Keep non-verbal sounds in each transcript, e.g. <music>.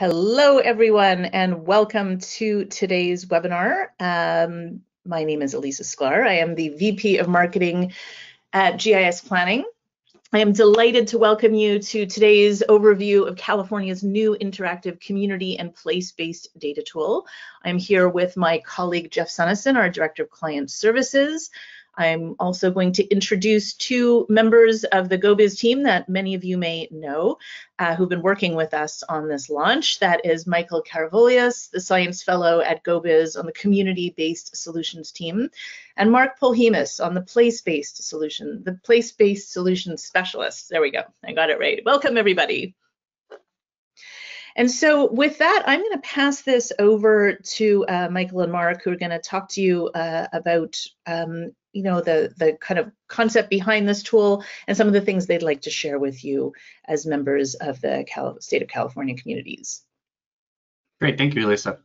Hello, everyone, and welcome to today's webinar. Um, my name is Elisa Sklar. I am the VP of Marketing at GIS Planning. I am delighted to welcome you to today's overview of California's new interactive community and place-based data tool. I'm here with my colleague Jeff Sunnison, our Director of Client Services. I'm also going to introduce two members of the GoBiz team that many of you may know uh, who've been working with us on this launch. That is Michael Karavolias, the Science Fellow at GoBiz on the Community-Based Solutions team, and Mark Polhemus on the Place-Based Solution, the Place-Based Solutions Specialist. There we go, I got it right. Welcome everybody. And so with that, I'm going to pass this over to uh, Michael and Mark, who are going to talk to you uh, about, um, you know, the, the kind of concept behind this tool and some of the things they'd like to share with you as members of the Cal state of California communities. Great, thank you, Lisa.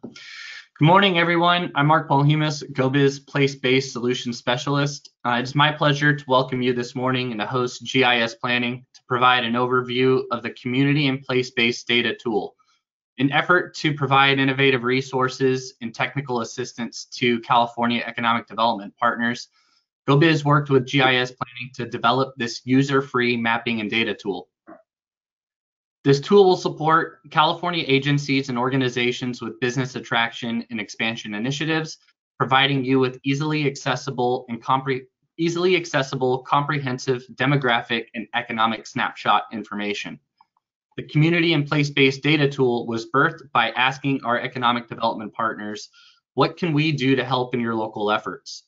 Good morning, everyone. I'm Mark Paul Polhemus, GoBiz Place-Based Solutions Specialist. Uh, it's my pleasure to welcome you this morning and to host GIS Planning to provide an overview of the Community and Place-Based Data Tool, an effort to provide innovative resources and technical assistance to California economic development partners. GoBiz worked with GIS Planning to develop this user-free mapping and data tool. This tool will support California agencies and organizations with business attraction and expansion initiatives, providing you with easily accessible and compre easily accessible, comprehensive demographic and economic snapshot information. The community and place-based data tool was birthed by asking our economic development partners, what can we do to help in your local efforts?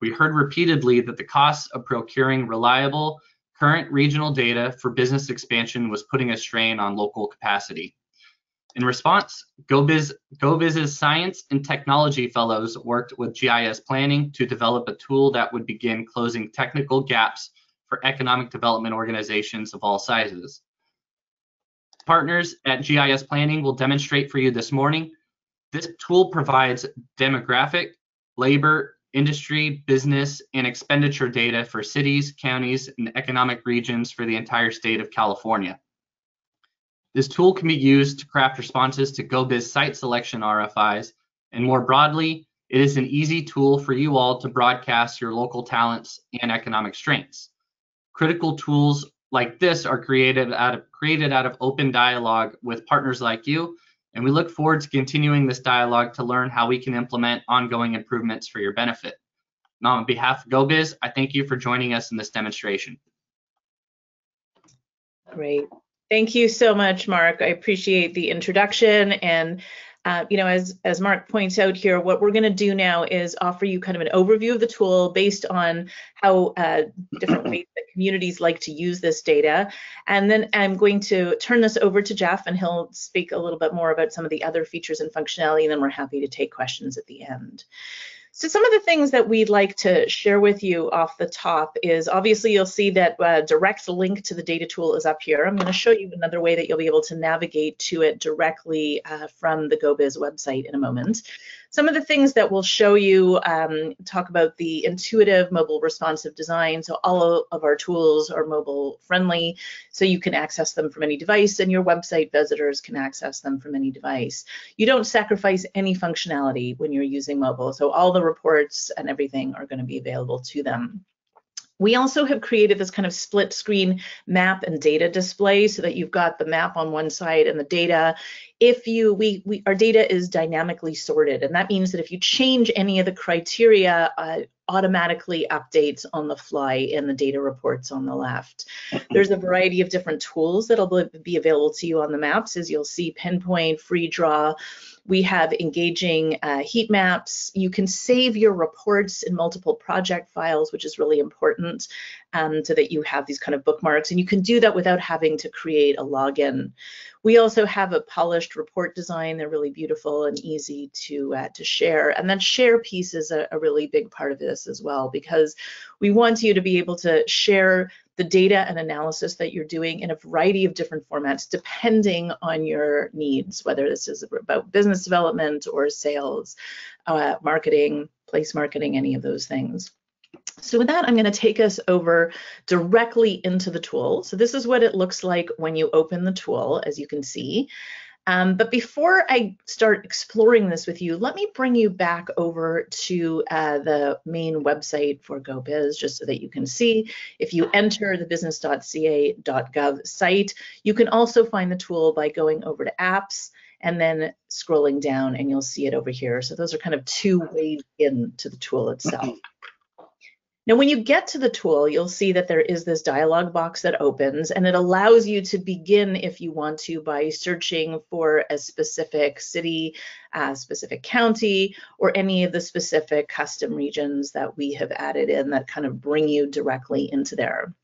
We heard repeatedly that the costs of procuring reliable, current regional data for business expansion was putting a strain on local capacity. In response, GoBiz, GoBiz's science and technology fellows worked with GIS planning to develop a tool that would begin closing technical gaps for economic development organizations of all sizes. Partners at GIS planning will demonstrate for you this morning. This tool provides demographic, labor, industry, business, and expenditure data for cities, counties, and economic regions for the entire state of California. This tool can be used to craft responses to GoBiz site selection RFIs, and more broadly, it is an easy tool for you all to broadcast your local talents and economic strengths. Critical tools like this are created out of, created out of open dialogue with partners like you and we look forward to continuing this dialogue to learn how we can implement ongoing improvements for your benefit. Now, on behalf of GoBiz, I thank you for joining us in this demonstration. Great. Thank you so much, Mark. I appreciate the introduction and uh, you know, as, as Mark points out here, what we're going to do now is offer you kind of an overview of the tool based on how uh, different <clears throat> ways that communities like to use this data. And then I'm going to turn this over to Jeff and he'll speak a little bit more about some of the other features and functionality, and then we're happy to take questions at the end. So some of the things that we'd like to share with you off the top is obviously you'll see that uh, direct link to the data tool is up here. I'm going to show you another way that you'll be able to navigate to it directly uh, from the GoBiz website in a moment. Some of the things that we'll show you um, talk about the intuitive mobile responsive design. So all of our tools are mobile friendly, so you can access them from any device and your website visitors can access them from any device. You don't sacrifice any functionality when you're using mobile, so all the reports and everything are gonna be available to them. We also have created this kind of split screen map and data display so that you've got the map on one side and the data. If you, we, we our data is dynamically sorted, and that means that if you change any of the criteria, uh, automatically updates on the fly in the data reports on the left. There's a variety of different tools that'll be available to you on the maps, as you'll see Pinpoint, Free Draw, we have engaging uh, heat maps. You can save your reports in multiple project files, which is really important um, so that you have these kind of bookmarks. And you can do that without having to create a login. We also have a polished report design. They're really beautiful and easy to, uh, to share. And that share piece is a, a really big part of this as well, because we want you to be able to share the data and analysis that you're doing in a variety of different formats depending on your needs, whether this is about business development or sales, uh, marketing, place marketing, any of those things. So with that, I'm going to take us over directly into the tool. So this is what it looks like when you open the tool, as you can see. Um, but before I start exploring this with you, let me bring you back over to uh, the main website for GoBiz, just so that you can see. If you enter the business.ca.gov site, you can also find the tool by going over to apps and then scrolling down and you'll see it over here. So those are kind of two ways into the tool itself. <clears throat> Now, when you get to the tool, you'll see that there is this dialog box that opens and it allows you to begin if you want to by searching for a specific city, a specific county, or any of the specific custom regions that we have added in that kind of bring you directly into there.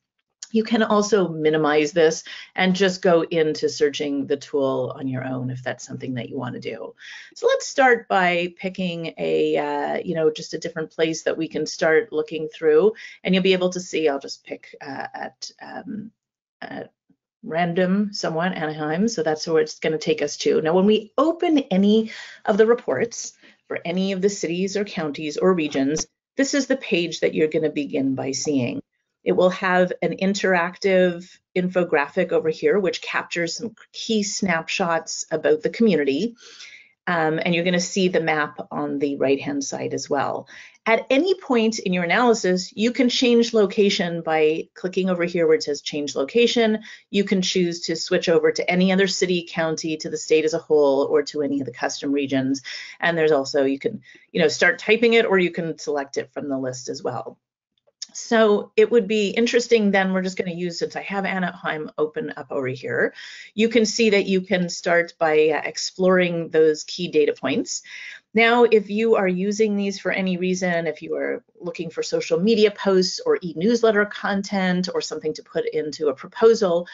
You can also minimize this and just go into searching the tool on your own if that's something that you want to do. So let's start by picking a, uh, you know, just a different place that we can start looking through and you'll be able to see, I'll just pick uh, at, um, at random somewhat Anaheim. So that's where it's going to take us to. Now, when we open any of the reports for any of the cities or counties or regions, this is the page that you're going to begin by seeing. It will have an interactive infographic over here, which captures some key snapshots about the community. Um, and you're going to see the map on the right hand side as well. At any point in your analysis, you can change location by clicking over here where it says change location. You can choose to switch over to any other city, county, to the state as a whole, or to any of the custom regions. And there's also, you can, you know, start typing it or you can select it from the list as well. So it would be interesting then, we're just going to use, since I have Anaheim open up over here, you can see that you can start by uh, exploring those key data points. Now, if you are using these for any reason, if you are looking for social media posts or e-newsletter content or something to put into a proposal,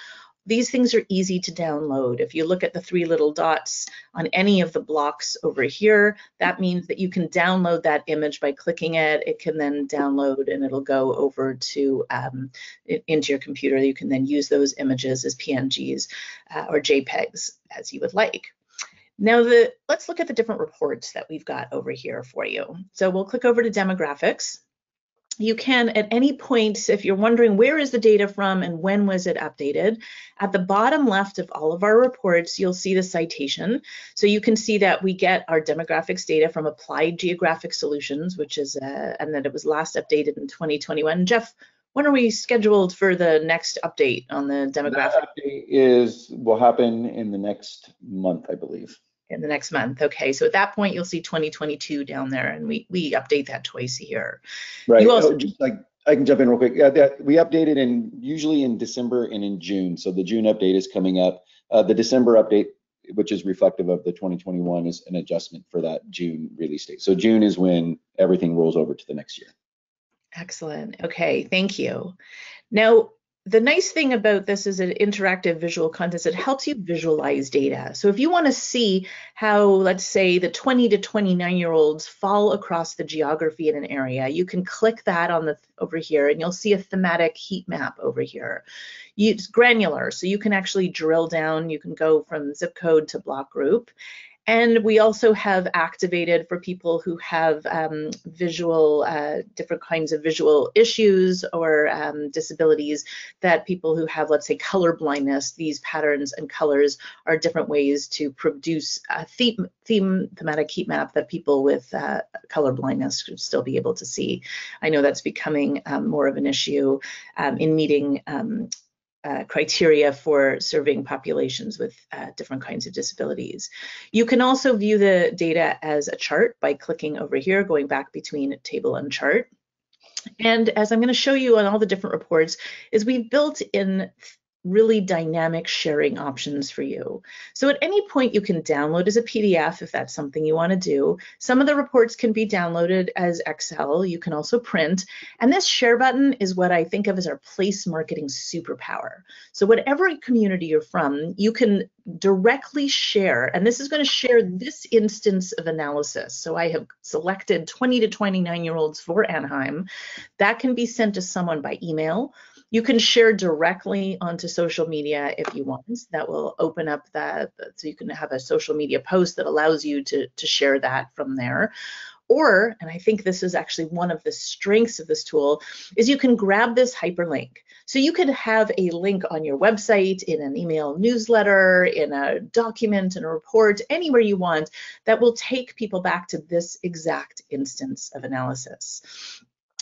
these things are easy to download. If you look at the three little dots on any of the blocks over here, that means that you can download that image by clicking it. It can then download and it'll go over to um, into your computer. You can then use those images as PNGs uh, or JPEGs as you would like. Now, the, let's look at the different reports that we've got over here for you. So we'll click over to demographics you can at any point, if you're wondering where is the data from and when was it updated, at the bottom left of all of our reports, you'll see the citation. So you can see that we get our demographics data from Applied Geographic Solutions, which is, uh, and that it was last updated in 2021. Jeff, when are we scheduled for the next update on the demographic? That update is, will happen in the next month, I believe in the next month. Okay, so at that point you'll see 2022 down there, and we we update that twice a year. Right. You also, oh, just like I can jump in real quick. Yeah, that we updated in usually in December and in June. So the June update is coming up. Uh, the December update, which is reflective of the 2021, is an adjustment for that June release date. So June is when everything rolls over to the next year. Excellent. Okay, thank you. Now, the nice thing about this is an interactive visual content. It helps you visualize data. So if you want to see how, let's say, the 20 to 29 year olds fall across the geography in an area, you can click that on the over here and you'll see a thematic heat map over here. It's granular, so you can actually drill down. You can go from zip code to block group. And we also have activated for people who have um, visual, uh, different kinds of visual issues or um, disabilities that people who have, let's say, color blindness, these patterns and colors are different ways to produce a theme, theme thematic heat map that people with uh, color blindness could still be able to see. I know that's becoming um, more of an issue um, in meeting um, uh, criteria for serving populations with uh, different kinds of disabilities. You can also view the data as a chart by clicking over here, going back between table and chart. And as I'm going to show you on all the different reports, is we've built in really dynamic sharing options for you. So at any point you can download as a PDF if that's something you want to do. Some of the reports can be downloaded as Excel. You can also print. And this share button is what I think of as our place marketing superpower. So whatever community you're from, you can directly share, and this is going to share this instance of analysis. So I have selected 20 to 29 year olds for Anaheim. That can be sent to someone by email you can share directly onto social media if you want. That will open up that, so you can have a social media post that allows you to, to share that from there. Or, and I think this is actually one of the strengths of this tool, is you can grab this hyperlink. So you could have a link on your website, in an email newsletter, in a document, in a report, anywhere you want that will take people back to this exact instance of analysis.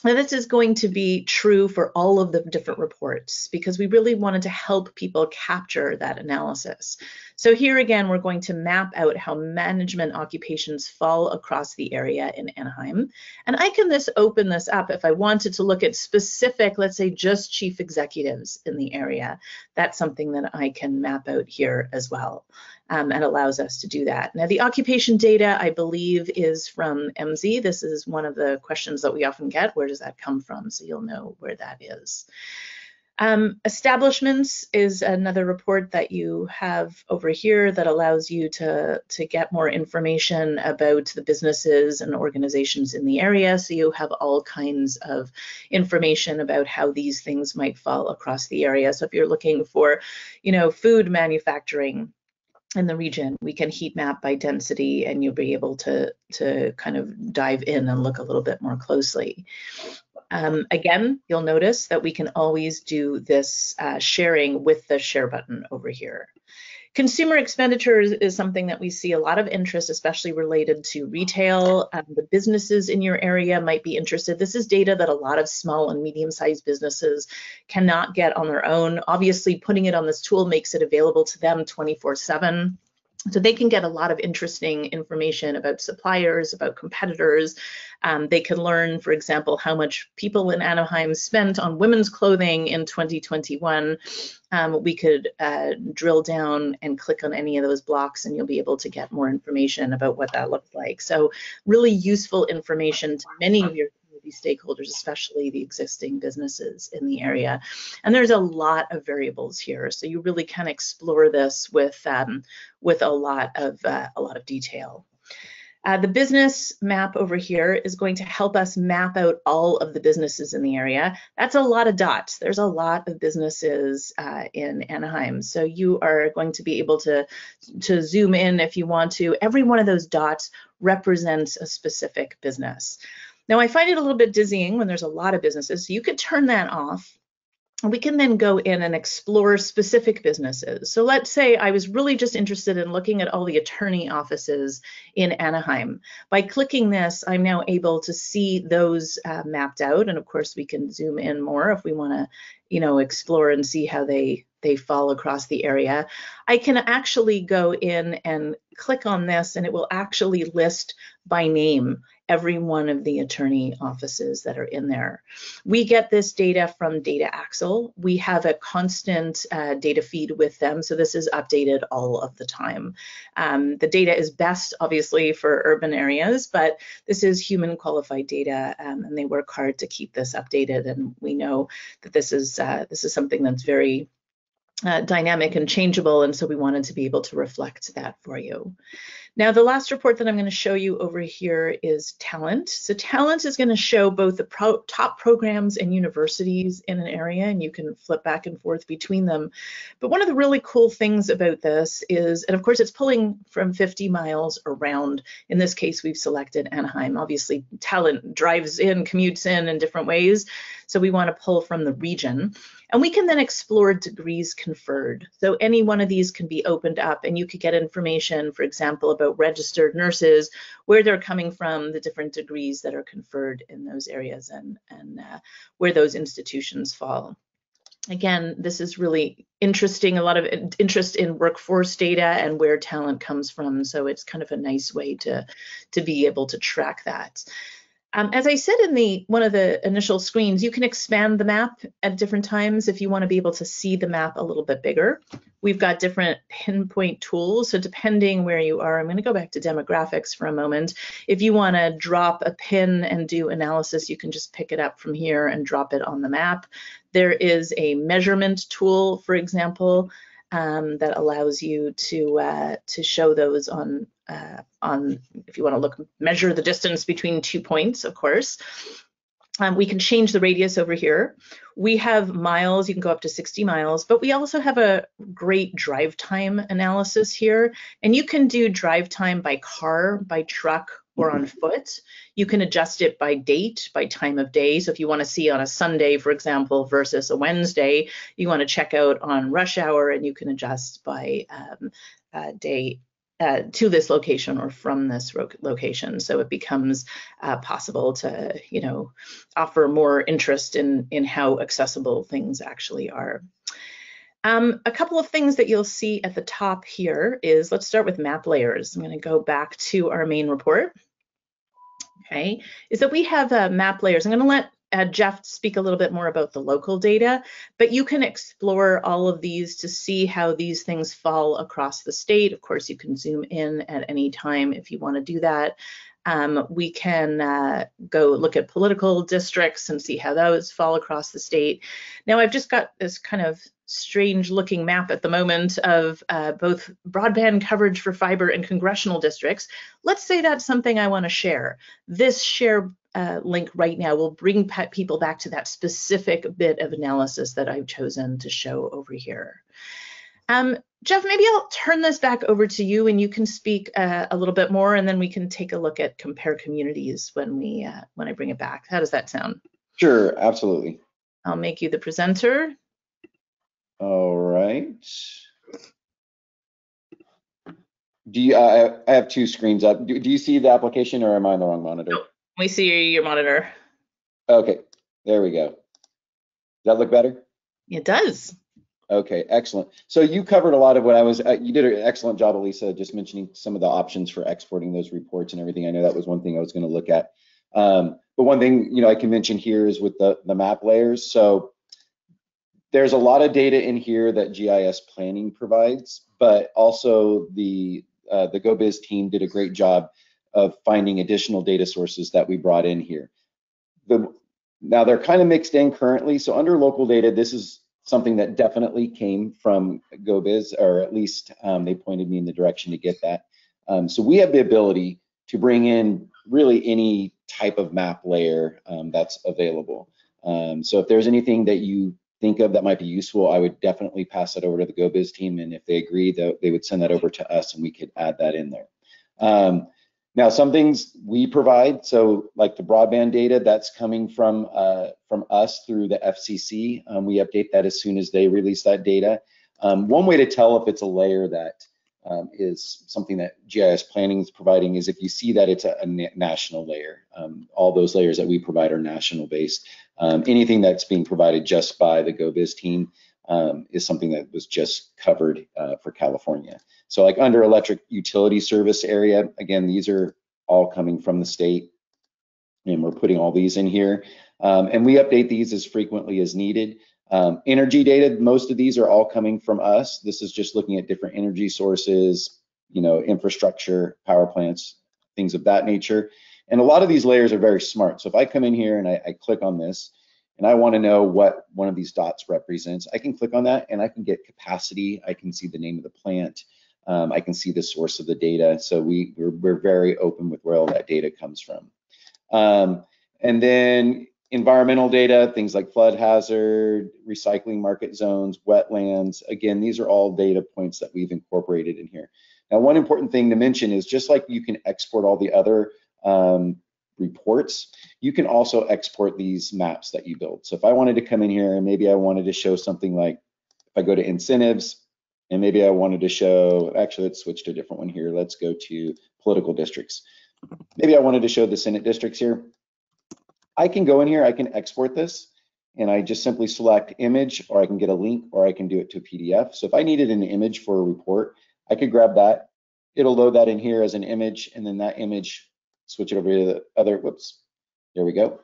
Now, this is going to be true for all of the different reports because we really wanted to help people capture that analysis. So here again, we're going to map out how management occupations fall across the area in Anaheim. And I can just open this up if I wanted to look at specific, let's say just chief executives in the area. That's something that I can map out here as well um, and allows us to do that. Now, the occupation data, I believe, is from Emsi. This is one of the questions that we often get. Where does that come from? So you'll know where that is. Um, establishments is another report that you have over here that allows you to, to get more information about the businesses and organizations in the area. So you have all kinds of information about how these things might fall across the area. So if you're looking for, you know, food manufacturing, in the region. We can heat map by density and you'll be able to, to kind of dive in and look a little bit more closely. Um, again, you'll notice that we can always do this uh, sharing with the share button over here. Consumer expenditures is something that we see a lot of interest, especially related to retail. Um, the businesses in your area might be interested. This is data that a lot of small and medium-sized businesses cannot get on their own. Obviously, putting it on this tool makes it available to them 24/7. So they can get a lot of interesting information about suppliers, about competitors. Um, they can learn, for example, how much people in Anaheim spent on women's clothing in 2021. Um, we could uh, drill down and click on any of those blocks and you'll be able to get more information about what that looks like. So really useful information to many of your stakeholders, especially the existing businesses in the area. And there's a lot of variables here, so you really can explore this with um, with a lot of uh, a lot of detail. Uh, the business map over here is going to help us map out all of the businesses in the area. That's a lot of dots. There's a lot of businesses uh, in Anaheim. So you are going to be able to, to zoom in if you want to. Every one of those dots represents a specific business. Now I find it a little bit dizzying when there's a lot of businesses. So you could turn that off. We can then go in and explore specific businesses. So let's say I was really just interested in looking at all the attorney offices in Anaheim. By clicking this, I'm now able to see those uh, mapped out. And of course, we can zoom in more if we want to, you know, explore and see how they they fall across the area. I can actually go in and click on this and it will actually list by name every one of the attorney offices that are in there. We get this data from Data Axle. We have a constant uh, data feed with them, so this is updated all of the time. Um, the data is best, obviously, for urban areas, but this is human qualified data, um, and they work hard to keep this updated. And we know that this is uh, this is something that's very uh, dynamic and changeable, and so we wanted to be able to reflect that for you. Now, the last report that I'm going to show you over here is Talent. So Talent is going to show both the pro top programs and universities in an area, and you can flip back and forth between them. But one of the really cool things about this is, and of course, it's pulling from 50 miles around. In this case, we've selected Anaheim. Obviously, Talent drives in, commutes in in different ways. So we want to pull from the region. And we can then explore degrees conferred. So any one of these can be opened up and you could get information, for example, about registered nurses, where they're coming from, the different degrees that are conferred in those areas and, and uh, where those institutions fall. Again, this is really interesting, a lot of interest in workforce data and where talent comes from. So it's kind of a nice way to, to be able to track that. Um, as I said in the one of the initial screens, you can expand the map at different times if you want to be able to see the map a little bit bigger. We've got different pinpoint tools, so depending where you are, I'm going to go back to demographics for a moment. If you want to drop a pin and do analysis, you can just pick it up from here and drop it on the map. There is a measurement tool, for example, um, that allows you to uh, to show those on uh, on if you want to look measure the distance between two points, of course. Um, we can change the radius over here. We have miles, you can go up to 60 miles, but we also have a great drive time analysis here. And you can do drive time by car, by truck, or on foot. You can adjust it by date, by time of day. So if you want to see on a Sunday, for example, versus a Wednesday, you want to check out on rush hour and you can adjust by um, uh, day uh, to this location or from this location. So it becomes uh, possible to, you know, offer more interest in, in how accessible things actually are. Um, a couple of things that you'll see at the top here is, let's start with map layers. I'm going to go back to our main report. Okay, is that we have uh, map layers. I'm going to let uh, Jeff speak a little bit more about the local data, but you can explore all of these to see how these things fall across the state. Of course, you can zoom in at any time if you want to do that. Um, we can uh, go look at political districts and see how those fall across the state. Now I've just got this kind of strange looking map at the moment of uh, both broadband coverage for fiber and congressional districts. Let's say that's something I want to share. This share uh, link right now will bring people back to that specific bit of analysis that I've chosen to show over here. Um, Jeff, maybe I'll turn this back over to you and you can speak uh, a little bit more and then we can take a look at compare communities when we uh, when I bring it back. How does that sound? Sure, absolutely. I'll make you the presenter. All right. Do you, I, I have two screens up. Do, do you see the application or am I on the wrong monitor? Nope. We see your monitor. Okay, there we go. Does that look better? It does. Okay, excellent. So you covered a lot of what I was, uh, you did an excellent job, Elisa, just mentioning some of the options for exporting those reports and everything. I know that was one thing I was going to look at. Um, but one thing, you know, I can mention here is with the, the map layers. So there's a lot of data in here that GIS planning provides, but also the, uh, the GoBiz team did a great job of finding additional data sources that we brought in here. The, now they're kind of mixed in currently. So under local data, this is something that definitely came from GoBiz, or at least um, they pointed me in the direction to get that. Um, so we have the ability to bring in really any type of map layer um, that's available. Um, so if there's anything that you think of that might be useful, I would definitely pass that over to the GoBiz team. And if they agree, they would send that over to us and we could add that in there. Now, some things we provide, so like the broadband data, that's coming from uh, from us through the FCC. Um, we update that as soon as they release that data. Um, one way to tell if it's a layer that um, is something that GIS planning is providing is if you see that it's a, a national layer. Um, all those layers that we provide are national based. Um, anything that's being provided just by the GoBiz team um, is something that was just covered uh, for California. So like under electric utility service area, again, these are all coming from the state and we're putting all these in here. Um, and we update these as frequently as needed. Um, energy data, most of these are all coming from us. This is just looking at different energy sources, you know, infrastructure, power plants, things of that nature. And a lot of these layers are very smart. So if I come in here and I, I click on this, and I want to know what one of these dots represents, I can click on that and I can get capacity. I can see the name of the plant. Um, I can see the source of the data. So we, we're, we're very open with where all that data comes from. Um, and then environmental data, things like flood hazard, recycling market zones, wetlands. Again, these are all data points that we've incorporated in here. Now, one important thing to mention is just like you can export all the other um, reports, you can also export these maps that you build. So if I wanted to come in here and maybe I wanted to show something like, if I go to incentives, and maybe I wanted to show, actually, let's switch to a different one here. Let's go to political districts. Maybe I wanted to show the Senate districts here. I can go in here, I can export this, and I just simply select image, or I can get a link, or I can do it to a PDF. So if I needed an image for a report, I could grab that. It'll load that in here as an image, and then that image switch it over to the other, whoops, there we go.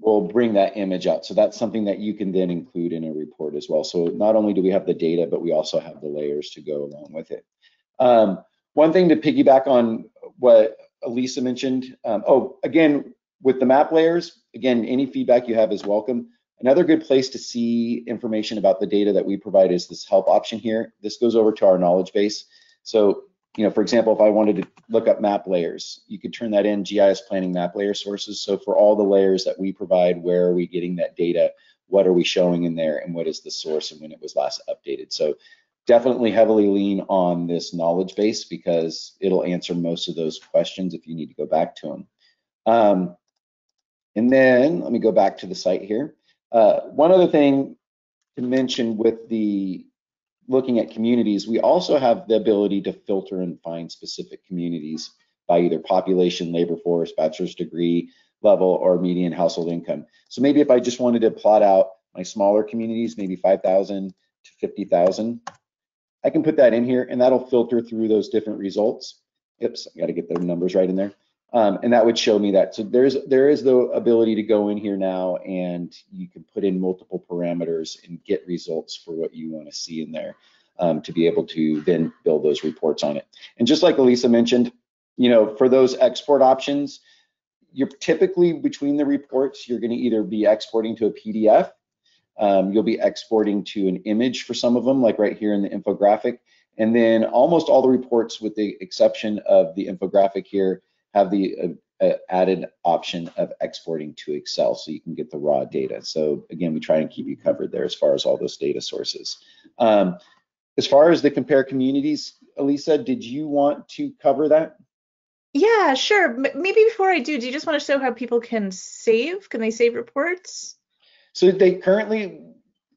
We'll bring that image out. So that's something that you can then include in a report as well. So not only do we have the data, but we also have the layers to go along with it. Um, one thing to piggyback on what Elisa mentioned, um, oh, again, with the map layers, again, any feedback you have is welcome. Another good place to see information about the data that we provide is this help option here. This goes over to our knowledge base. So you know, for example, if I wanted to look up map layers, you could turn that in GIS planning map layer sources. So for all the layers that we provide, where are we getting that data? What are we showing in there? And what is the source and when it was last updated? So definitely heavily lean on this knowledge base because it'll answer most of those questions if you need to go back to them. Um, and then let me go back to the site here. Uh, one other thing to mention with the looking at communities, we also have the ability to filter and find specific communities by either population, labor force, bachelor's degree level, or median household income. So maybe if I just wanted to plot out my smaller communities, maybe 5,000 to 50,000, I can put that in here and that'll filter through those different results. Oops, I gotta get the numbers right in there. Um, and that would show me that. So there's there is the ability to go in here now and you can put in multiple parameters and get results for what you want to see in there um, to be able to then build those reports on it. And just like Elisa mentioned, you know, for those export options, you're typically between the reports, you're going to either be exporting to a PDF, um, you'll be exporting to an image for some of them, like right here in the infographic. And then almost all the reports, with the exception of the infographic here, have the uh, uh, added option of exporting to Excel so you can get the raw data. So again, we try and keep you covered there as far as all those data sources. Um, as far as the compare communities, Elisa, did you want to cover that? Yeah, sure. maybe before I do, do you just want to show how people can save? Can they save reports? So they currently,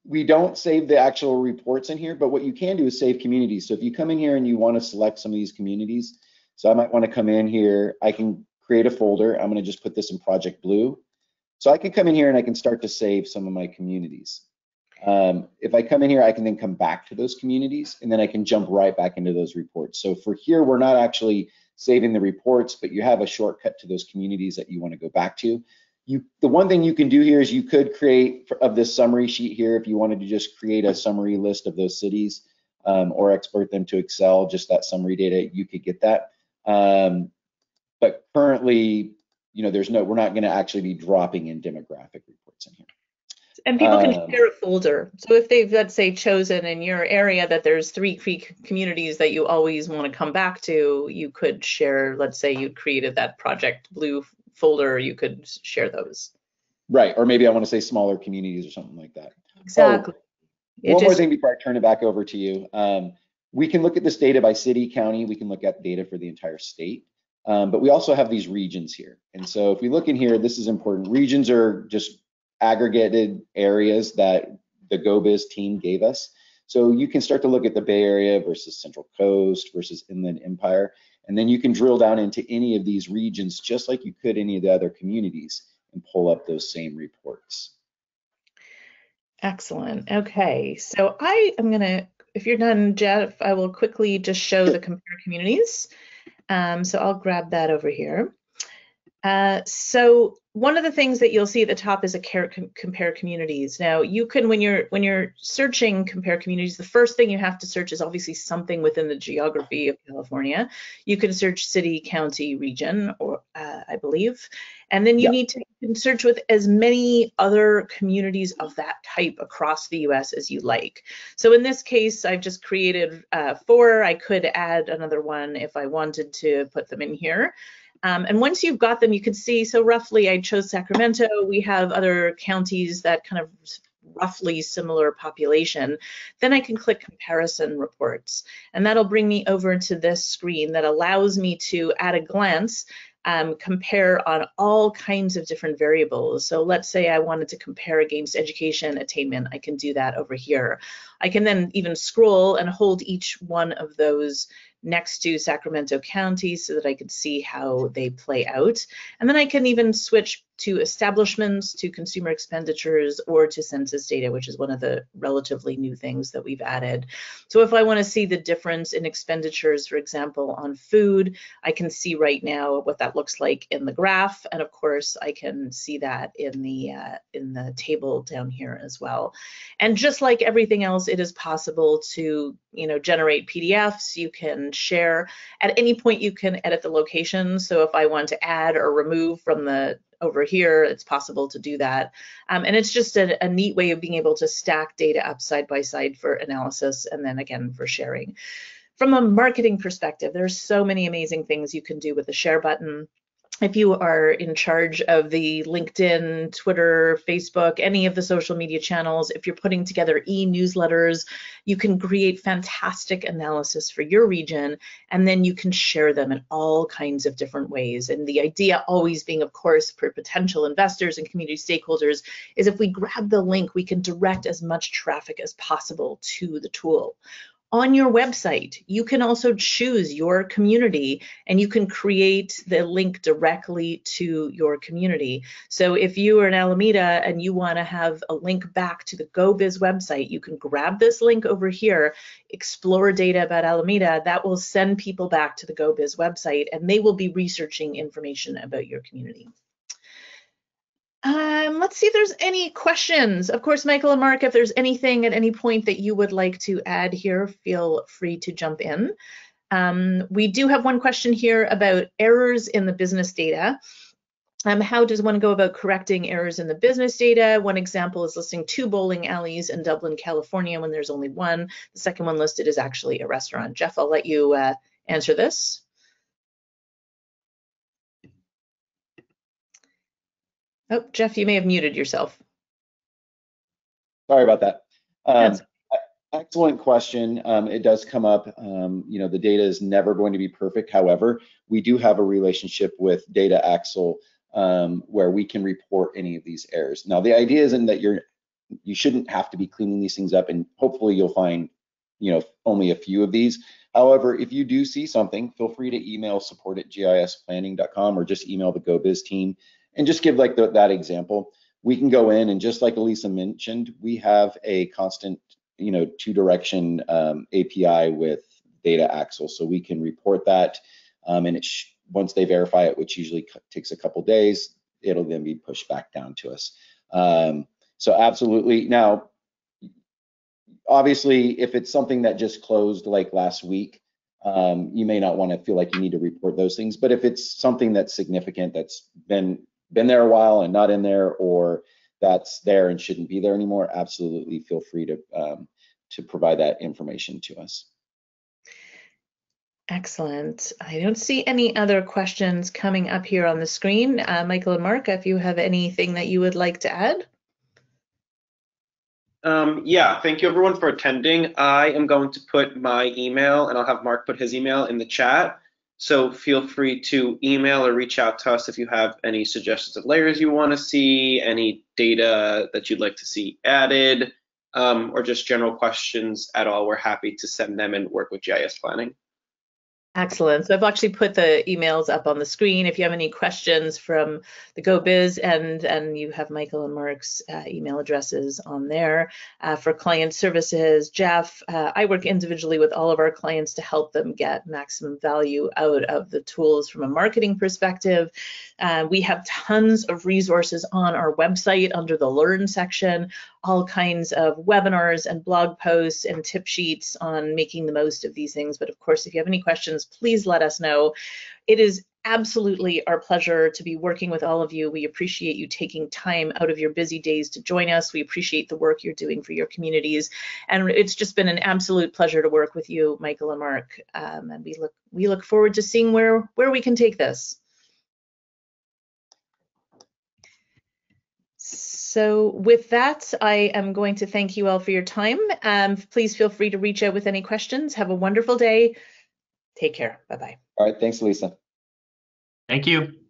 we don't save the actual reports in here, but what you can do is save communities. So if you come in here and you want to select some of these communities, so I might want to come in here, I can create a folder. I'm going to just put this in Project Blue. So I can come in here and I can start to save some of my communities. Um, if I come in here, I can then come back to those communities and then I can jump right back into those reports. So for here, we're not actually saving the reports, but you have a shortcut to those communities that you want to go back to. You, the one thing you can do here is you could create of this summary sheet here if you wanted to just create a summary list of those cities um, or export them to Excel, just that summary data, you could get that. Um, but currently, you know, there's no, we're not going to actually be dropping in demographic reports in here. And people can um, share a folder. So if they've, let's say, chosen in your area that there's three creek communities that you always want to come back to, you could share, let's say you created that project blue folder, you could share those. Right. Or maybe I want to say smaller communities or something like that. Exactly. Oh, one just, more thing before I turn it back over to you. Um, we can look at this data by city, county. We can look at data for the entire state. Um, but we also have these regions here. And so if we look in here, this is important. Regions are just aggregated areas that the GoBiz team gave us. So you can start to look at the Bay Area versus Central Coast versus Inland Empire. And then you can drill down into any of these regions just like you could any of the other communities and pull up those same reports. Excellent. Okay, so I am going to if you're done, Jeff, I will quickly just show the compare communities. Um, so I'll grab that over here. Uh, so one of the things that you'll see at the top is a compare communities. Now you can, when you're when you're searching compare communities, the first thing you have to search is obviously something within the geography of California. You can search city, county, region, or uh, I believe, and then you yep. need to you search with as many other communities of that type across the U.S. as you like. So in this case, I've just created uh, four. I could add another one if I wanted to put them in here. Um, and once you've got them, you can see, so roughly I chose Sacramento. We have other counties that kind of roughly similar population, then I can click comparison reports. And that'll bring me over to this screen that allows me to, at a glance, um, compare on all kinds of different variables. So let's say I wanted to compare against education attainment, I can do that over here. I can then even scroll and hold each one of those next to Sacramento County so that I could see how they play out. And then I can even switch to establishments, to consumer expenditures, or to census data, which is one of the relatively new things that we've added. So if I want to see the difference in expenditures, for example, on food, I can see right now what that looks like in the graph, and of course I can see that in the uh, in the table down here as well. And just like everything else, it is possible to you know generate PDFs. You can share at any point. You can edit the location. So if I want to add or remove from the over here, it's possible to do that. Um, and it's just a, a neat way of being able to stack data up side by side for analysis and then again for sharing. From a marketing perspective, there's so many amazing things you can do with the share button. If you are in charge of the LinkedIn, Twitter, Facebook, any of the social media channels, if you're putting together e-newsletters, you can create fantastic analysis for your region and then you can share them in all kinds of different ways. And the idea always being, of course, for potential investors and community stakeholders is if we grab the link, we can direct as much traffic as possible to the tool on your website, you can also choose your community and you can create the link directly to your community. So if you are in Alameda and you want to have a link back to the GoBiz website, you can grab this link over here, explore data about Alameda, that will send people back to the GoBiz website and they will be researching information about your community. Um, let's see if there's any questions. Of course, Michael and Mark, if there's anything at any point that you would like to add here, feel free to jump in. Um, we do have one question here about errors in the business data. Um, how does one go about correcting errors in the business data? One example is listing two bowling alleys in Dublin, California when there's only one. The second one listed is actually a restaurant. Jeff, I'll let you uh, answer this. Oh, Jeff, you may have muted yourself. Sorry about that. Um, excellent question. Um, it does come up. Um, you know, the data is never going to be perfect. However, we do have a relationship with Data Axle um, where we can report any of these errors. Now, the idea isn't that you're you shouldn't have to be cleaning these things up, and hopefully you'll find you know only a few of these. However, if you do see something, feel free to email support at gisplanning.com or just email the GoBiz team and just give like the, that example. We can go in and just like Elisa mentioned, we have a constant, you know, two direction um, API with Data Axle. So we can report that um, and it once they verify it, which usually takes a couple days, it'll then be pushed back down to us. Um, so absolutely. Now, obviously, if it's something that just closed like last week, um, you may not want to feel like you need to report those things. But if it's something that's significant, that's been been there a while and not in there, or that's there and shouldn't be there anymore, absolutely feel free to um, to provide that information to us. Excellent. I don't see any other questions coming up here on the screen. Uh, Michael and Mark, if you have anything that you would like to add? Um, yeah, thank you everyone for attending. I am going to put my email and I'll have Mark put his email in the chat. So feel free to email or reach out to us if you have any suggestions of layers you want to see, any data that you'd like to see added, um, or just general questions at all. We're happy to send them and work with GIS planning. Excellent. So I've actually put the emails up on the screen. If you have any questions from the GoBiz and and you have Michael and Mark's uh, email addresses on there. Uh, for client services, Jeff, uh, I work individually with all of our clients to help them get maximum value out of the tools from a marketing perspective. Uh, we have tons of resources on our website under the Learn section, all kinds of webinars and blog posts and tip sheets on making the most of these things. But of course, if you have any questions, please let us know. It is absolutely our pleasure to be working with all of you. We appreciate you taking time out of your busy days to join us. We appreciate the work you're doing for your communities. And it's just been an absolute pleasure to work with you, Michael and Mark. Um, and we look we look forward to seeing where, where we can take this. So with that, I am going to thank you all for your time. Um, please feel free to reach out with any questions. Have a wonderful day. Take care. Bye-bye. All right. Thanks, Lisa. Thank you.